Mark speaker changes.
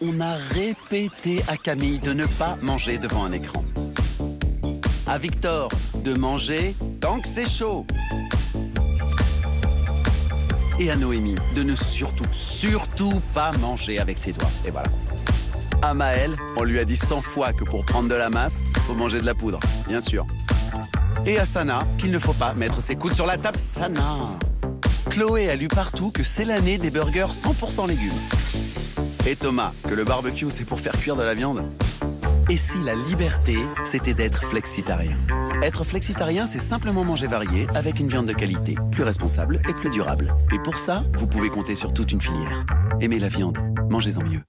Speaker 1: on a répété à Camille de ne pas manger devant un écran. À Victor de manger tant que c'est chaud. Et à Noémie de ne surtout, surtout pas manger avec ses doigts. Et voilà. À Maël, on lui a dit 100 fois que pour prendre de la masse, il faut manger de la poudre, bien sûr. Et à Sana, qu'il ne faut pas mettre ses coudes sur la table. Sana Chloé a lu partout que c'est l'année des burgers 100% légumes. Et Thomas, que le barbecue c'est pour faire cuire de la viande. Et si la liberté, c'était d'être flexitarien Être flexitarien, c'est simplement manger varié avec une viande de qualité, plus responsable et plus durable. Et pour ça, vous pouvez compter sur toute une filière. Aimez la viande, mangez-en mieux.